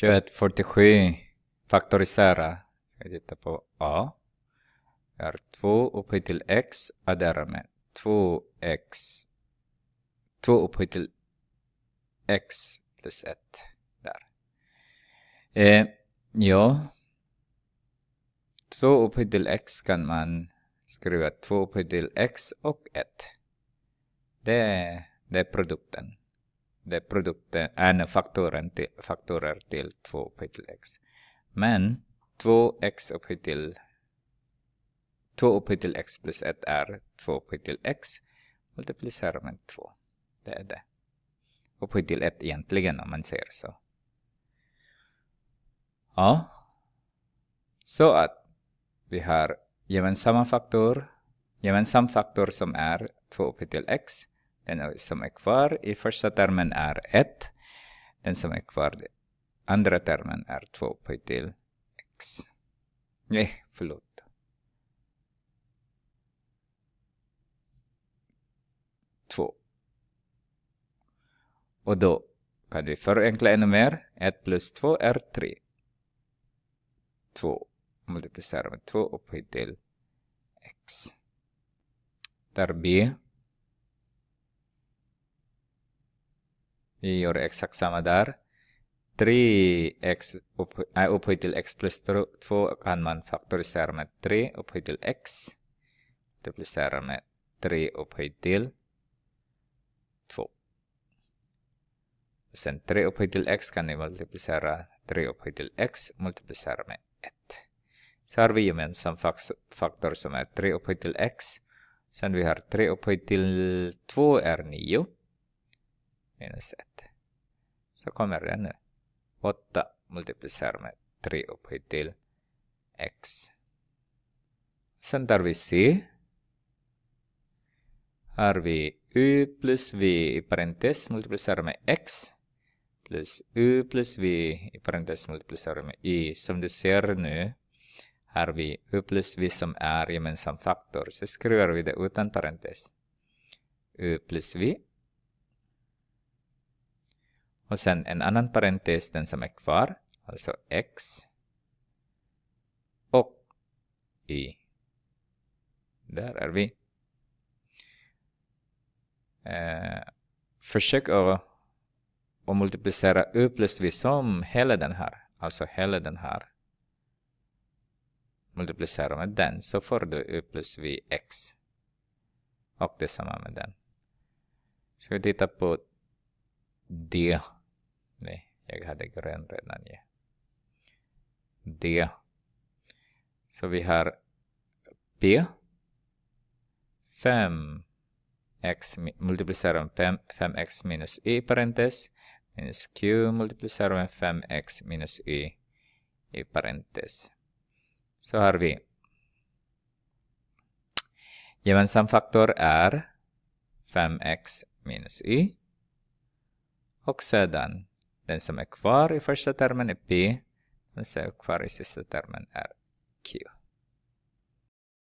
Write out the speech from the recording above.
2147 faktorisera. Ska vi titta på A. Vi har 2 upphöjt till x addera med 2x 2 upphöjt till x plus 1 där. Eh, ja. 2 upphöjt till x kan man skriva 2 upphöjt till x och 1. Det det är produkten. Det är produkten, en faktoren till, faktorer till 2 upphöjt till x. Men 2x upphöjt till 2 upphöjt till x plus 1 är 2 upphöjt till x multiplicerar med 2. Det är det. Upphöjt till 1 egentligen om man säger så. Ja. Så att vi har gemensamma faktor, gemensam faktor som är 2 upphöjt till x. Den som är kvar i första termen är 1. Den som är kvar i andra termen är 2 upphöjt till x. Nej, förlåt. Två. Och då kan vi förenkla ännu mer. 1 plus 2 är 3. 2 multiplicerar med 2 upphöjt till x. Där b. Vi gör exakt samma där. 3x äh, upphöjt till x plus 2 kan man faktorisera med 3 upphöjt till x. Multiplicera med 3 upphöjt till 2. Sen 3 upphöjt till x kan ni multiplicera 3 upphöjt till x multiplicera med 1. Så har vi gemensam faktor som är 3 upphöjt till x. Sen vi har 3 upphöjt till 2 är 9. Minus 1. Så kommer det nu. 8 multiplicerar med 3 upphöjt till x. Sen tar vi c. Har vi u plus v i parentes multiplicerar med x plus u plus v i parentes multiplicerar med y. Som du ser nu har vi u plus v som är gemensam faktor. Så skriver vi det utan parentes. u plus v och sen en annan parentes, den som är kvar. Alltså x. Och y. Där är vi. Eh, försök att, att multiplicera u plus v som hela den här. Alltså hela den här. Multiplicera med den så får du u plus vi x. Och detsamma med den. Ska vi titta på D. Nej, jag hade grön redan. Ja. D. Så vi har P. 5 x multiplicerar med 5, 5x minus y parentes minus q multiplicerar med 5x minus y i parentes. Så har vi gemensam faktor är 5x minus y och sedan den som är kvar i första termen är P. Den som är kvar i sista termen är Q.